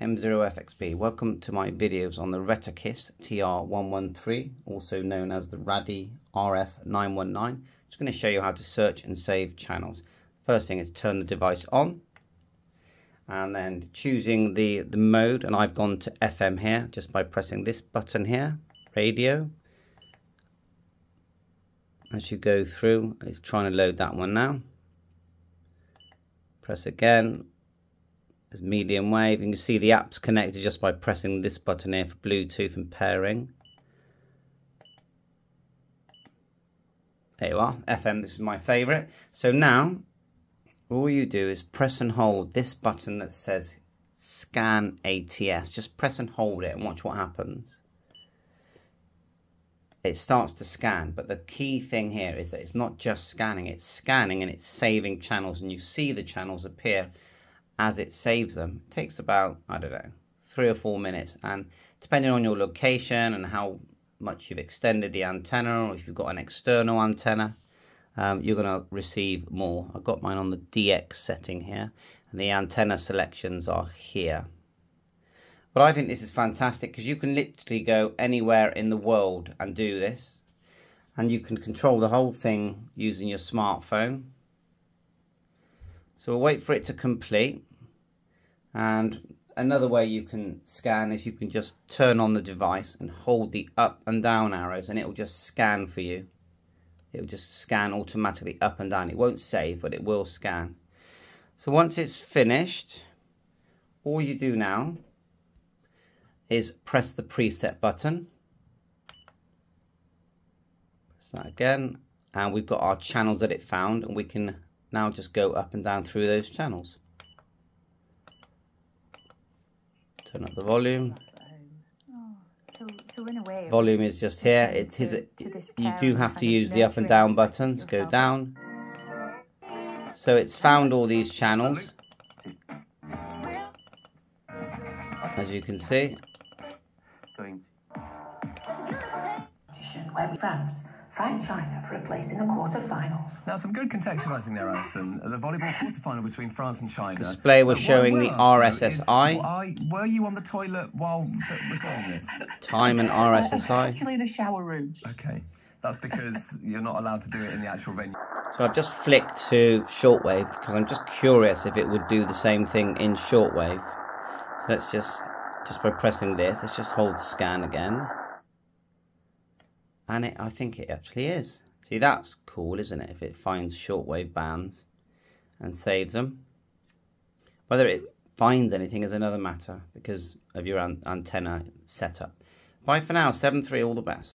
M0FXB. Welcome to my videos on the Retekess TR113, also known as the Raddy RF919. Just going to show you how to search and save channels. First thing is turn the device on and then choosing the, the mode and I've gone to FM here just by pressing this button here, radio. As you go through, it's trying to load that one now. Press again, as medium wave. You can see the app's connected just by pressing this button here for Bluetooth and pairing. There you are, FM, this is my favourite. So now, all you do is press and hold this button that says scan ATS. Just press and hold it and watch what happens. It starts to scan, but the key thing here is that it's not just scanning, it's scanning and it's saving channels and you see the channels appear as it saves them. It takes about, I don't know, three or four minutes. And depending on your location and how much you've extended the antenna or if you've got an external antenna, um, you're going to receive more. I've got mine on the DX setting here. And the antenna selections are here. But I think this is fantastic because you can literally go anywhere in the world and do this. And you can control the whole thing using your smartphone. So we'll wait for it to complete. And another way you can scan is you can just turn on the device and hold the up and down arrows and it will just scan for you. It will just scan automatically up and down. It won't save, but it will scan. So once it's finished, all you do now is press the preset button. Press that again. And we've got our channels that it found and we can now just go up and down through those channels. Turn up the volume. volume is just here. It is. you do have to use the up and down buttons. Go down. So it's found all these channels, as you can see. France fight China for a place in the quarterfinals. Now, some good contextualising there, Alison. The volleyball quarterfinal between France and China. Display was showing the RSSI. Is, were you on the toilet while recording this? Time and RSSI. Actually, in a shower room. Okay. That's because you're not allowed to do it in the actual venue. So I've just flicked to shortwave because I'm just curious if it would do the same thing in shortwave. So let's just, just by pressing this, let's just hold scan again. And it, I think it actually is. See, that's cool, isn't it? If it finds shortwave bands and saves them. Whether it finds anything is another matter because of your an antenna setup. Bye for now. 7-3, all the best.